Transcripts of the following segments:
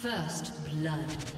First blood.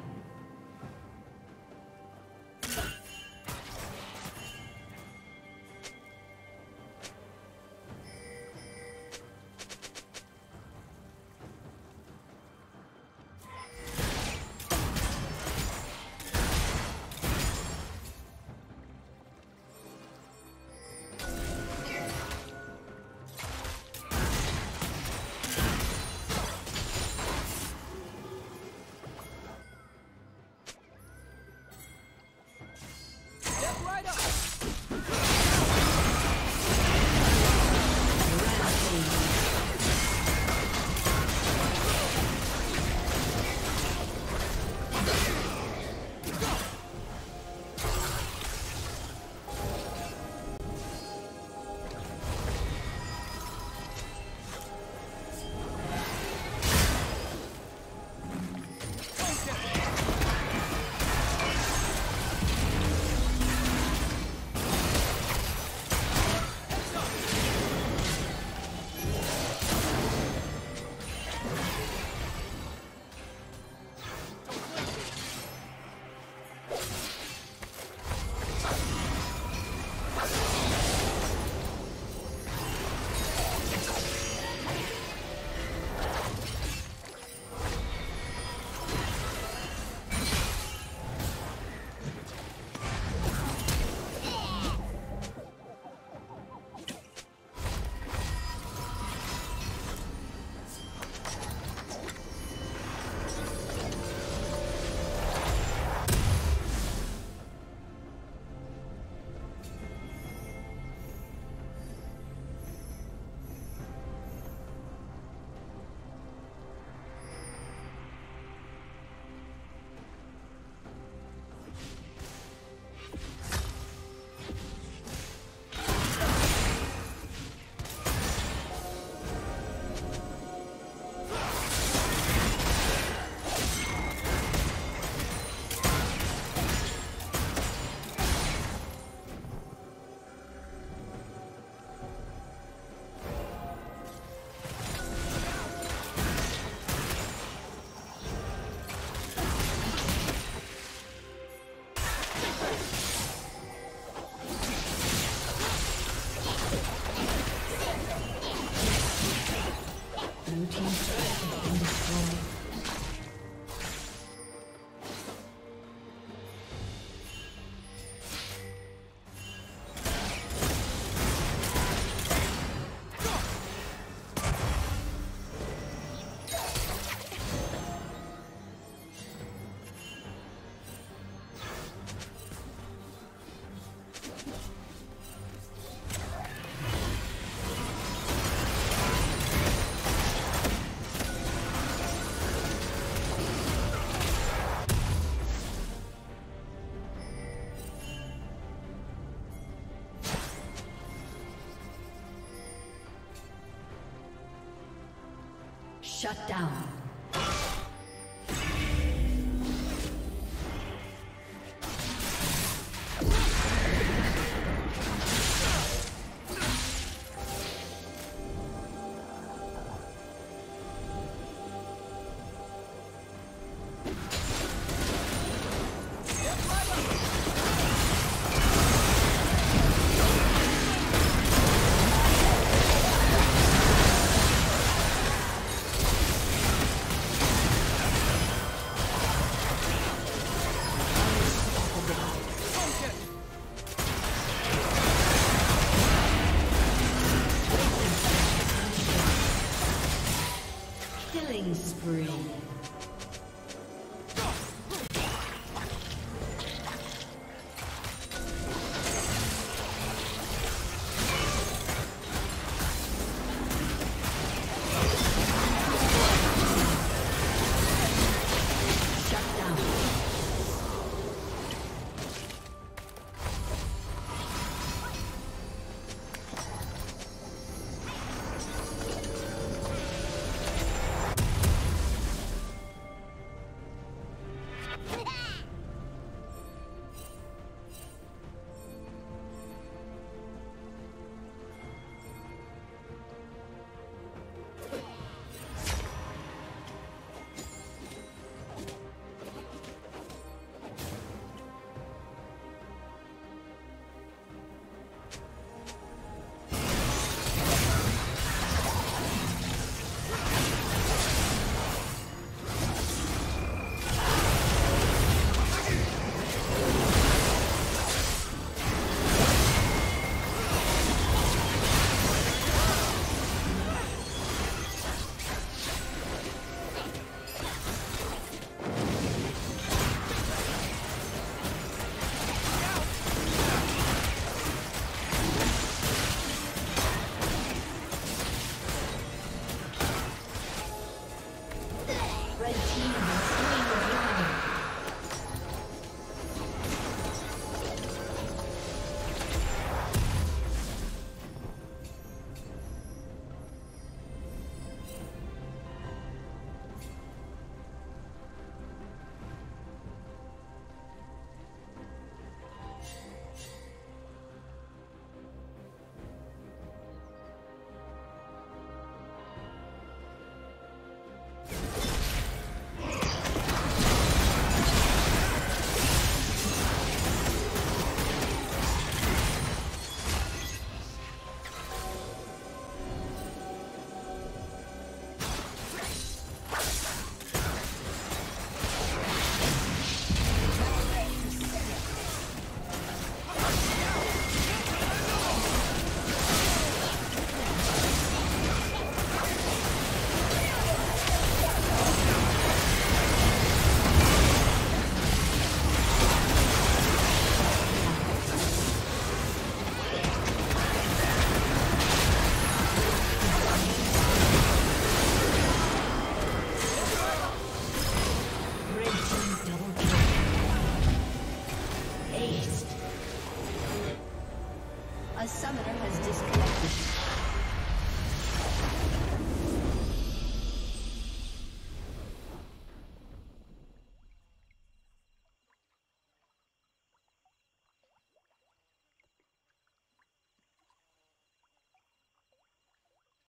Shut down.